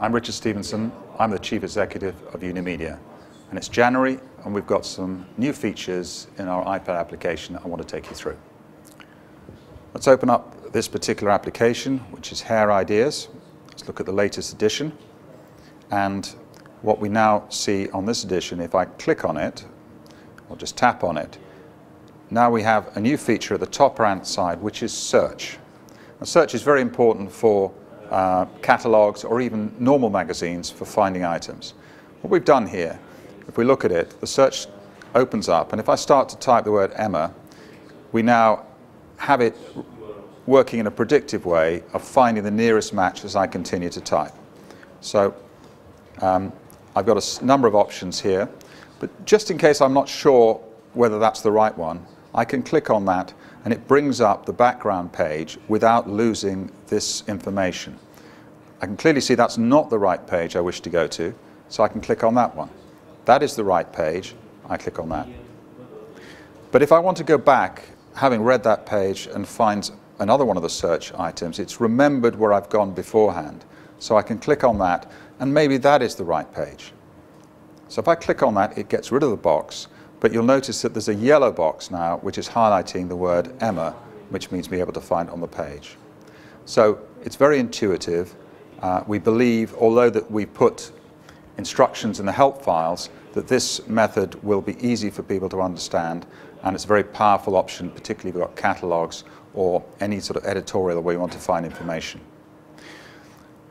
I'm Richard Stephenson. I'm the Chief Executive of YUDU Media. And it's January, and we've got some new features in our iPad application that I want to take you through. Let's open up this particular application, which is Hair Ideas. Let's look at the latest edition. And what we now see on this edition, if I click on it, or just tap on it, now we have a new feature at the top right side, which is search. Now, search is very important for uh, catalogs or even normal magazines for finding items. What we've done here, if we look at it, the search opens up, and if I start to type the word Emma, we now have it working in a predictive way of finding the nearest match as I continue to type. So um, I've got a number of options here, but just in case I'm not sure whether that's the right one, I can click on that and it brings up the background page without losing this information. I can clearly see that's not the right page I wish to go to, so I can click on that one. That is the right page, I click on that. But if I want to go back, having read that page and find another one of the search items, it's remembered where I've gone beforehand. So I can click on that, and maybe that is the right page. So if I click on that, it gets rid of the box, but you'll notice that there's a yellow box now which is highlighting the word Emma, which means be able to find on the page. So it's very intuitive. Uh, we believe, although that we put instructions in the help files, that this method will be easy for people to understand and it's a very powerful option, particularly if you've got catalogs or any sort of editorial where you want to find information.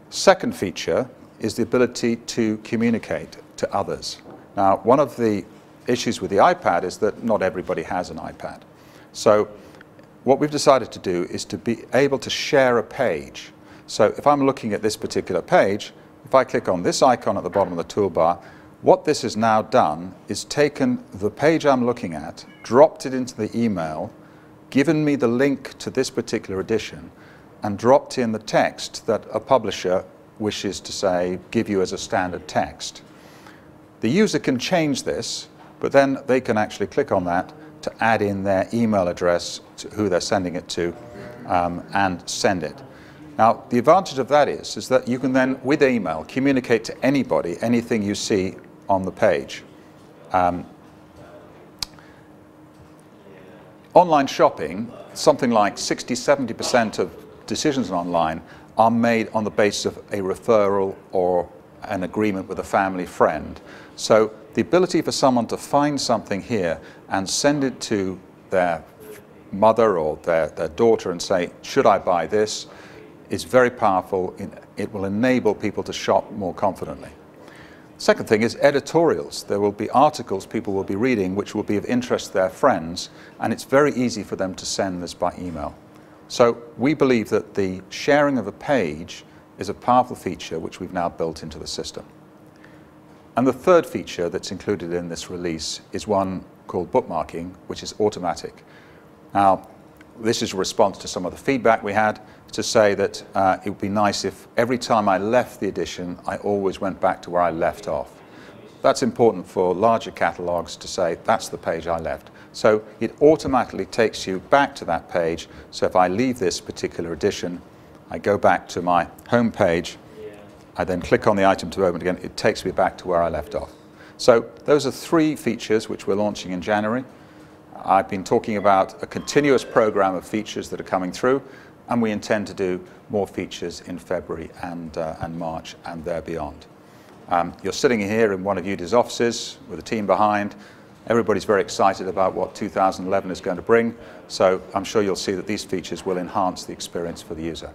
Second feature is the ability to communicate to others. Now, one of the issues with the iPad is that not everybody has an iPad. So what we've decided to do is to be able to share a page. So if I'm looking at this particular page, if I click on this icon at the bottom of the toolbar, what this has now done is taken the page I'm looking at, dropped it into the email, given me the link to this particular edition, and dropped in the text that a publisher wishes to say, give you as a standard text. The user can change this but then they can actually click on that to add in their email address to who they're sending it to um, and send it. Now, the advantage of that is, is that you can then, with email, communicate to anybody anything you see on the page. Um, online shopping, something like 60, 70% of decisions online are made on the basis of a referral or an agreement with a family friend. So the ability for someone to find something here and send it to their mother or their, their daughter and say, should I buy this, is very powerful. It will enable people to shop more confidently. Second thing is editorials. There will be articles people will be reading which will be of interest to their friends, and it's very easy for them to send this by email. So we believe that the sharing of a page is a powerful feature which we've now built into the system. And the third feature that's included in this release is one called bookmarking, which is automatic. Now, this is a response to some of the feedback we had to say that uh, it would be nice if every time I left the edition, I always went back to where I left off. That's important for larger catalogues to say, that's the page I left. So it automatically takes you back to that page. So if I leave this particular edition, I go back to my home page, I then click on the item to open again, it takes me back to where I left off. So those are three features which we're launching in January. I've been talking about a continuous program of features that are coming through, and we intend to do more features in February and, uh, and March and there beyond. Um, you're sitting here in one of YUDU's offices with a team behind. Everybody's very excited about what 2011 is going to bring, so I'm sure you'll see that these features will enhance the experience for the user.